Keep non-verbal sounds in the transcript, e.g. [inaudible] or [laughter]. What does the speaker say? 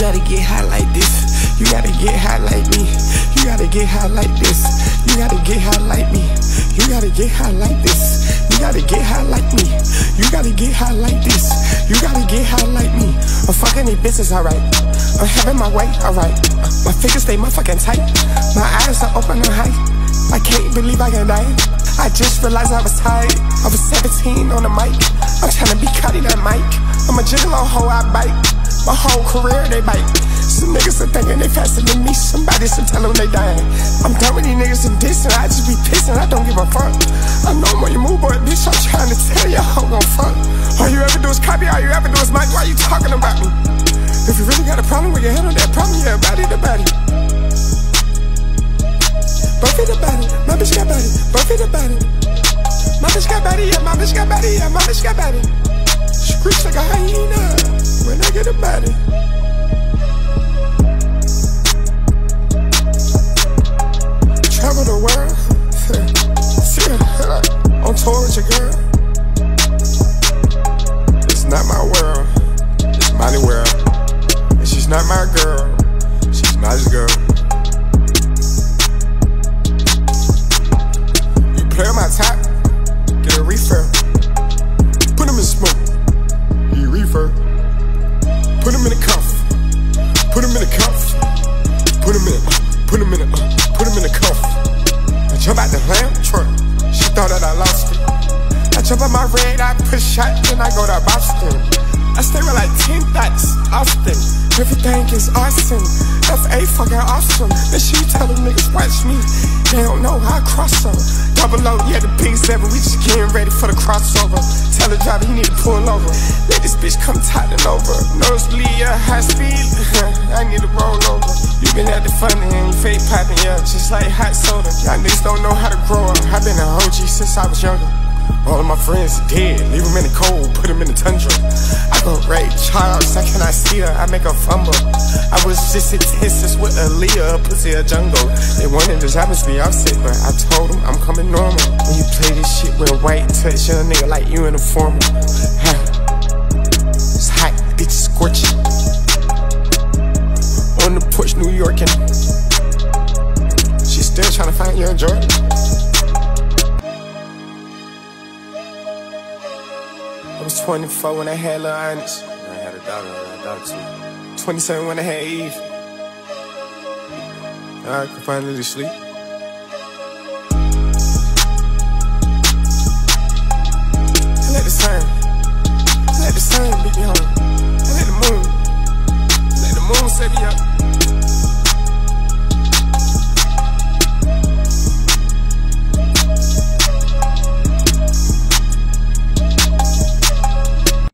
gotta get high like me. You gotta get high like this. You gotta get high like me. You gotta get high like this. You gotta get high like me. You gotta get high like this. You gotta get high like me. I'm fucking these bitches, alright. I'm having my way, alright. My fingers stay motherfucking tight. My eyes are open and high. I can't believe I can die. I just realized I was tired. I was 17 on the mic. I'm trying to be cutting that mic. I'm a gigolo hoe, I bite. My whole career, they bite. Some niggas are thinking they faster than me. Somebody should tell them they dying. I'm done with these niggas and dissing. I just be pissing. I don't give a fuck. I know when you move, boy, bitch. I'm trying to tell you, hoe gon' fuck. All you ever do is copy. All you ever do is mic. Why you talking about me? If you really got a problem with your head on that problem, yeah, body to body. Buffy the body, my bitch got body. Buffy the body. My bitch got body, yeah, my bitch got body, yeah, my bitch got body. Screech like a hyena when with your girl. I jump on my red, I push shot, then I go to Boston. I stay with like 10 thoughts, often. Everything is awesome. F.A. fucking awesome. Then she tell them niggas watch me. They don't know how I cross them. Double O, yeah, the big seven. We just getting ready for the crossover. Tell the driver he need to pull over. Let this bitch come toddling over. Nosebleed, yeah, high speed. [laughs] I need to roll over. You been at the funny and you fake popping, yeah, just like hot soda. Y'all niggas don't know how to grow up. i been an OG since I was younger. All of my friends dead, leave them in the cold, put them in the tundra. I go Ray Charles, I can I see her? I make her fumble. I was just in Texas with Aaliyah, pussy a jungle. They wanted to drop me sick, but I told them I'm coming normal. When you play this shit with a white touch, you a nigga like you in a formal. It's hot, bitch scorching. On the porch, New York, and she's still trying to find young Jordan. I was 24 when I had Lil Onyx. I had a daughter, I had a daughter too. 27 when I had Eve. I could finally sleep.